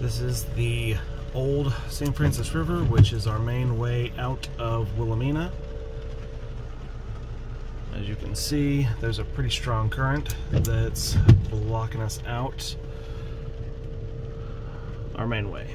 This is the old St. Francis River, which is our main way out of Wilhelmina. As you can see, there's a pretty strong current that's blocking us out our main way.